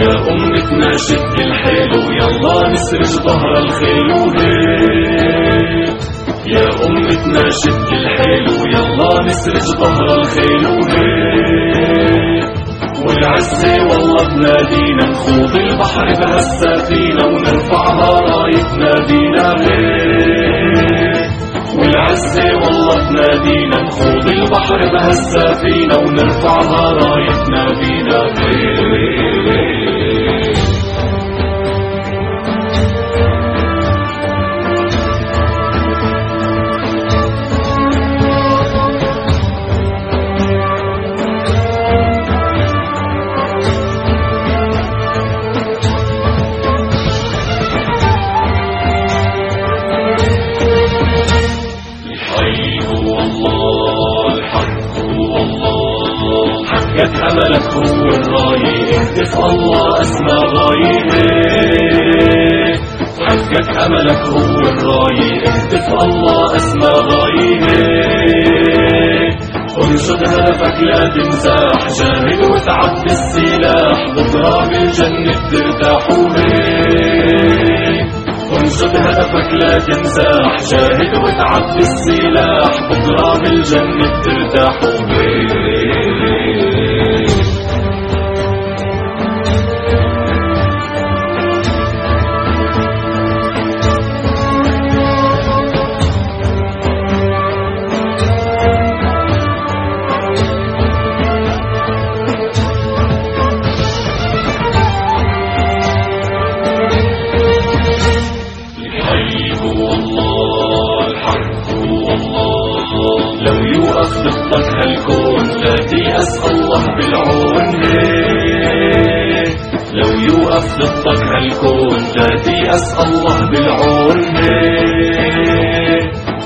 يا أمتنا شد الحيل ويلا نسرج ظهر الخيل وهيك يا أمتنا شد الحيل ويلا نسرج ظهر الخيل وهيك والعزة والله بنادينا نخوض البحر بهالسفينة ونرفعها راية نادينا هيك والعزة والله بنادينا نخوض البحر بهالسفينة ونرفعها راية حقك أملك هو الراية اهتف الله أسمى غاية حقك أملك هو الراية اهتف الله أسمى غاية انشد هدفك لا تمزاح جاهد وتعب بالسلاح. بكرة بالجنة ترتاح انشد هدفك لا تمزاح جاهد وتعب بالسلاح. بكرة بالجنة ترتاح وهيك تيأس الله بالعون. لو يوقف ضدك هالكون لا تيأس الله بالعون.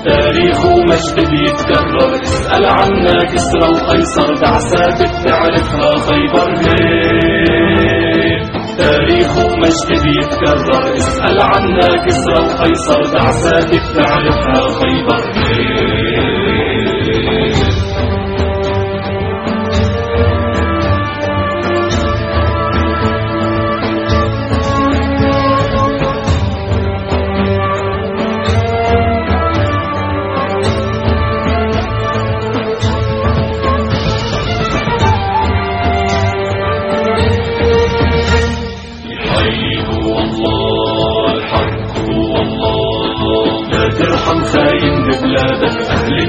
تاريخ ومجد بيتكرر اسأل عنا كسرى وقيصر دعسات بتعرفها خيبر. هيك تاريخ ومجد بيتكرر اسأل عنا كسرى وقيصر دعسات بتعرفها خيبر. هيك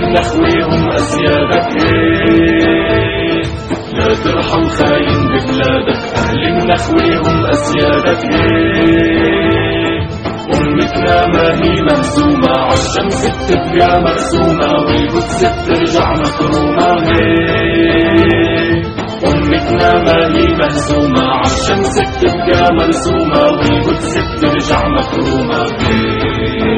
أهل النخوة هم أسيادك. لا ترحم خاين ببلادك أهل النخوة هم أسيادك أمتنا ما هي مهزومة عالشمس بتبقى مرسومة والقدس بترجع مكرومة أمتنا ما هي مهزومة عالشمس بتبقى مرسومة والقدس بترجع مكرومة هيك